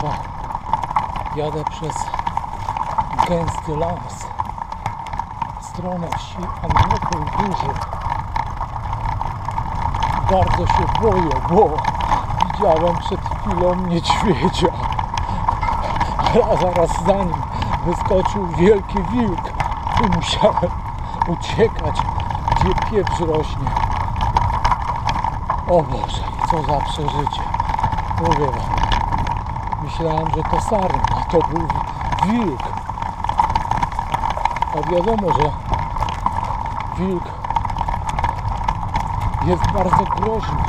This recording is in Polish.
Państwa, jadę przez gęsty las w stronę wsi Anioł Duży. Bardzo się boję, bo widziałem przed chwilą niedźwiedzia. A zaraz za nim wyskoczył wielki wilk i musiałem uciekać, gdzie pieprz rośnie. O Boże, co za przeżycie. Mówię wam. Myślałem, że to sarna, a to był wilk. A wiadomo, że wilk jest bardzo groźny.